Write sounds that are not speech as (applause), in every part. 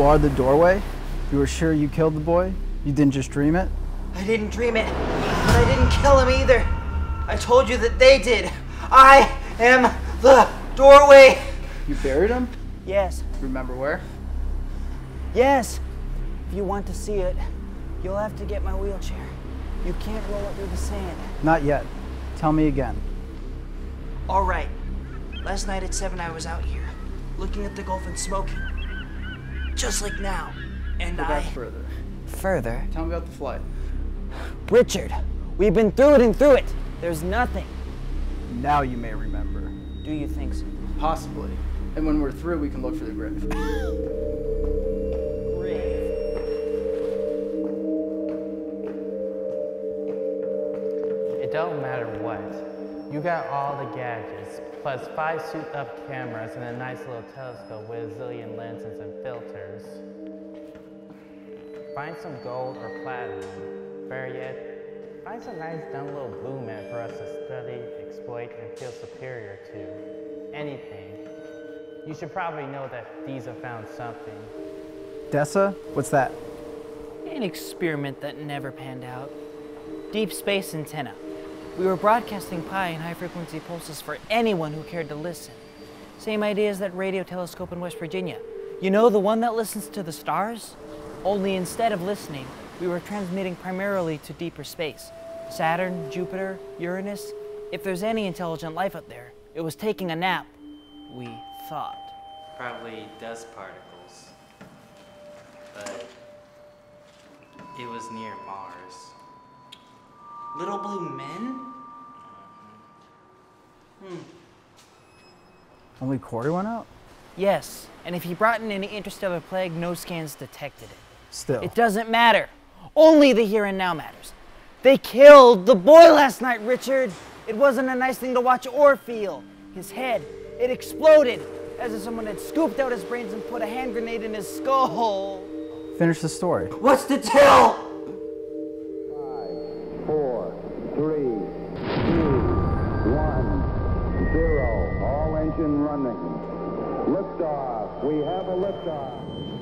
You are the doorway? You were sure you killed the boy? You didn't just dream it? I didn't dream it, but I didn't kill him either. I told you that they did. I am the doorway. You buried him? Yes, Remember where? yes. If you want to see it, you'll have to get my wheelchair. You can't roll it through the sand. Not yet. Tell me again. All right. Last night at 7, I was out here, looking at the Gulf and smoking. Just like now. And Go I. further. Further. Tell me about the flight. Richard, we've been through it and through it. There's nothing. Now you may remember. Do you think so? Possibly. And when we're through, we can look for the grave. grave. It don't matter what. You got all the gadgets, plus five suit-up cameras and a nice little telescope with a zillion lenses and filters. Find some gold or platinum. Better yet, find some nice dumb little blue man for us to study, exploit, and feel superior to. Anything. You should probably know that these have found something. Dessa? What's that? An experiment that never panned out. Deep space antenna. We were broadcasting pi and high frequency pulses for anyone who cared to listen. Same idea as that radio telescope in West Virginia. You know the one that listens to the stars? Only instead of listening, we were transmitting primarily to deeper space. Saturn, Jupiter, Uranus. If there's any intelligent life out there, it was taking a nap. We thought. Probably dust particles. But it was near Mars. Little blue men? Hmm. Only Corey went out? Yes, and if he brought in any interstellar plague, no scans detected it. Still. It doesn't matter. Only the here and now matters. They killed the boy last night, Richard. It wasn't a nice thing to watch or feel. His head, it exploded as if someone had scooped out his brains and put a hand grenade in his skull. Finish the story. What's to tell? Engine running. Liftoff. We have a liftoff.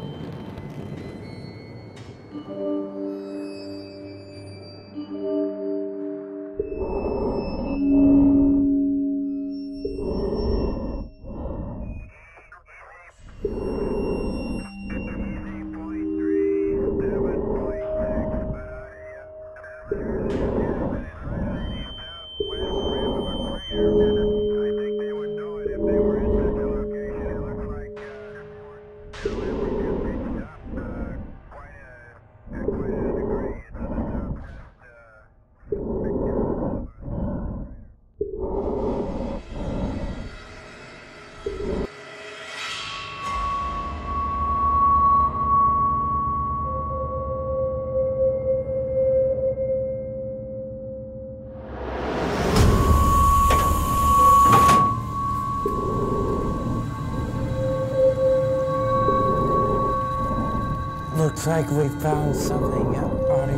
Like we found something, Artie.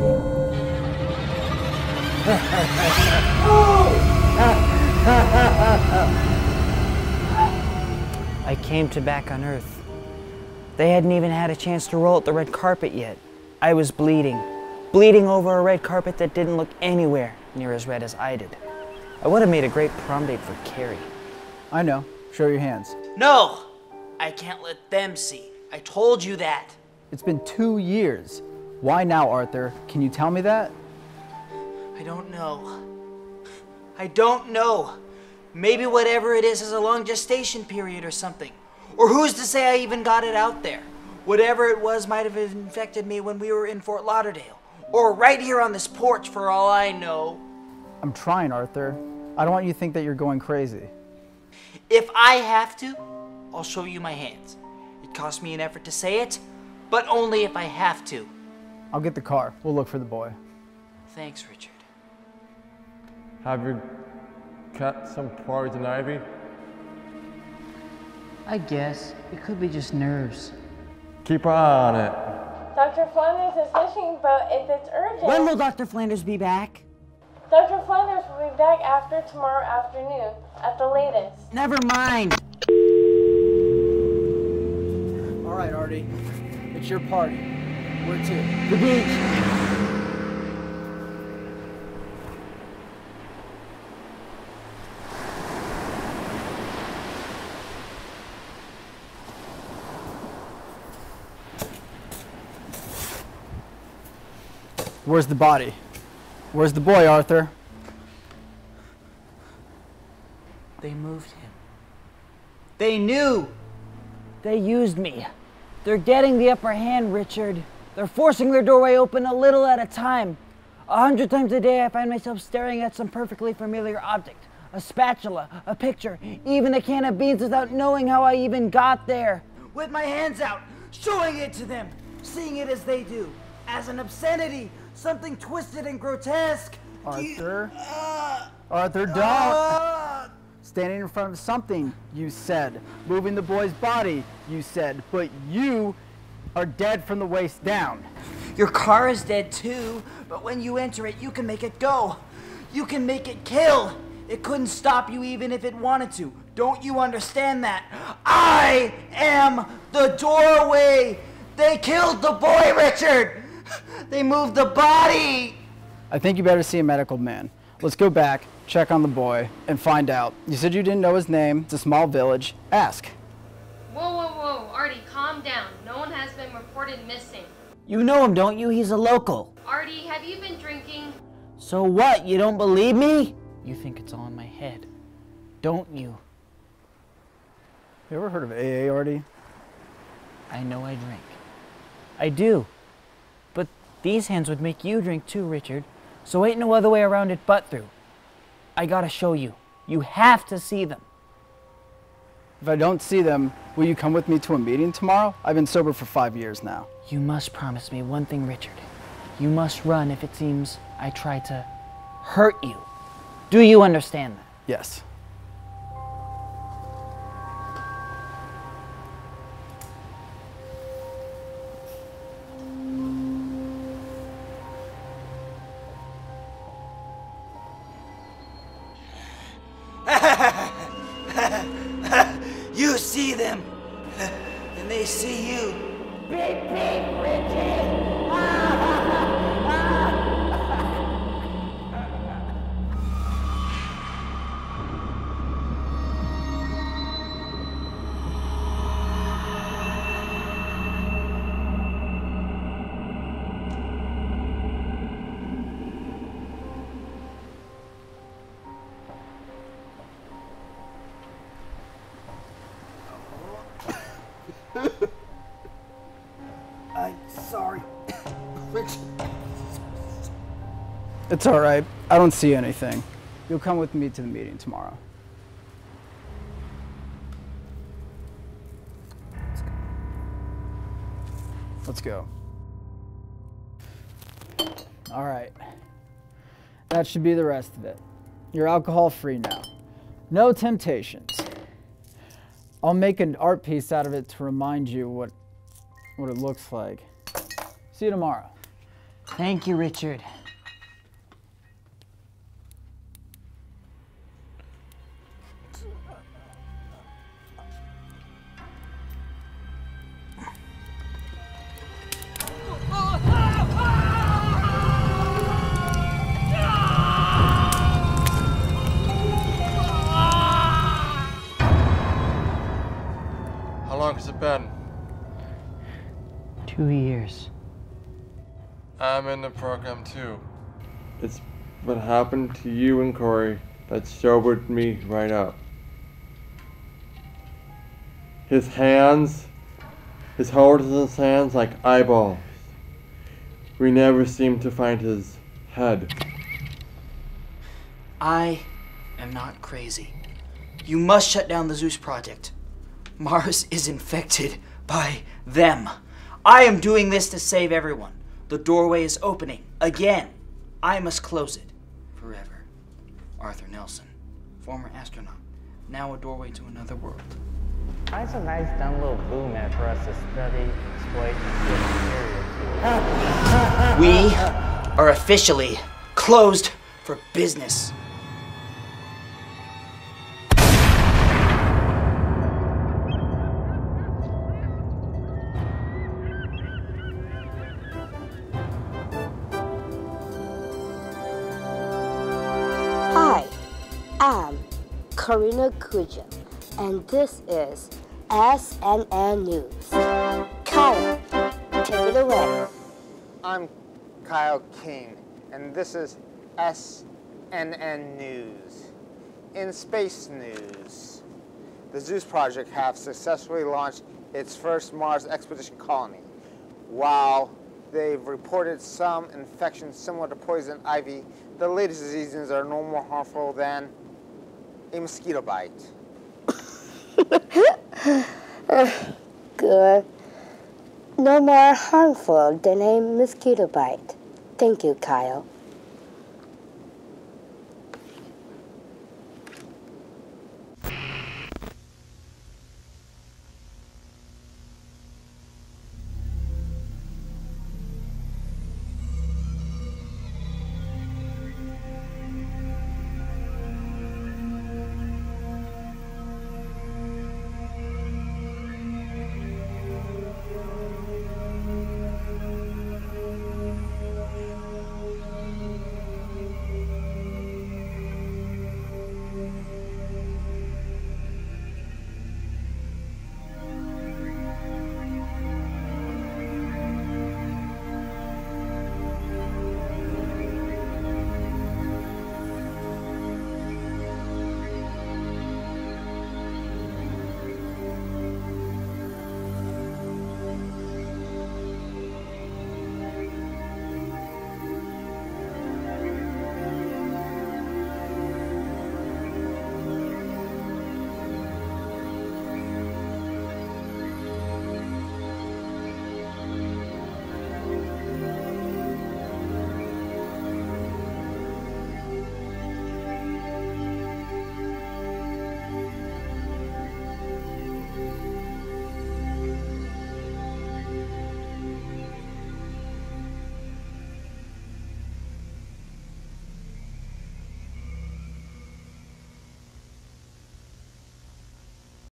(laughs) I came to back on Earth. They hadn't even had a chance to roll out the red carpet yet. I was bleeding. Bleeding over a red carpet that didn't look anywhere near as red as I did. I would have made a great prom date for Carrie. I know. Show your hands. No! I can't let them see. I told you that. It's been two years. Why now, Arthur? Can you tell me that? I don't know. I don't know. Maybe whatever it is is a long gestation period or something. Or who's to say I even got it out there? Whatever it was might have infected me when we were in Fort Lauderdale. Or right here on this porch for all I know. I'm trying, Arthur. I don't want you to think that you're going crazy. If I have to, I'll show you my hands. It cost me an effort to say it, but only if I have to. I'll get the car. We'll look for the boy. Thanks, Richard. Have you cut some poison ivy? I guess. It could be just nerves. Keep an eye on it. Dr. Flanders is fishing, but if it's urgent, When will Dr. Flanders be back? Dr. Flanders will be back after tomorrow afternoon at the latest. Never mind. All right, Artie. It's your party. Where to? The beach. Where's the body? Where's the boy, Arthur? They moved him. They knew. They used me. They're getting the upper hand, Richard. They're forcing their doorway open a little at a time. A hundred times a day, I find myself staring at some perfectly familiar object a spatula, a picture, even a can of beans without knowing how I even got there. With my hands out, showing it to them, seeing it as they do, as an obscenity, something twisted and grotesque. Arthur? Uh, Arthur, don't! uh, Standing in front of something, you said. Moving the boy's body, you said. But you are dead from the waist down. Your car is dead too, but when you enter it, you can make it go. You can make it kill. It couldn't stop you even if it wanted to. Don't you understand that? I am the doorway. They killed the boy, Richard. They moved the body. I think you better see a medical man. Let's go back, check on the boy, and find out. You said you didn't know his name. It's a small village. Ask. Whoa, whoa, whoa, Artie, calm down. No one has been reported missing. You know him, don't you? He's a local. Artie, have you been drinking? So what? You don't believe me? You think it's all in my head, don't you? You ever heard of AA, Artie? I know I drink. I do. But these hands would make you drink too, Richard. So ain't no other way around it but through. I gotta show you. You have to see them. If I don't see them, will you come with me to a meeting tomorrow? I've been sober for five years now. You must promise me one thing, Richard. You must run if it seems I try to hurt you. Do you understand that? Yes. Them, (laughs) and they see you. I'm It's all right. I don't see anything. You'll come with me to the meeting tomorrow. Let's go. All right. That should be the rest of it. You're alcohol free now. No temptations. I'll make an art piece out of it to remind you what what it looks like. See you tomorrow. Thank you, Richard. Two years. I'm in the program too. It's what happened to you and Corey that sobered me right up. His hands, his holders in his hands like eyeballs. We never seem to find his head. I am not crazy. You must shut down the Zeus project. Mars is infected by them. I am doing this to save everyone. The doorway is opening again. I must close it forever. Arthur Nelson, former astronaut, now a doorway to another world. Find a nice dumb little boom for us to study, exploit, and feel superior to. We are officially closed for business. Karina Kuja, and this is SNN News. Kyle, take it away. I'm Kyle King, and this is SNN News. In space news, the Zeus Project have successfully launched its first Mars expedition colony. While they've reported some infections similar to poison ivy, the latest diseases are no more harmful than a mosquito bite. Good. No more harmful than a mosquito bite. Thank you, Kyle.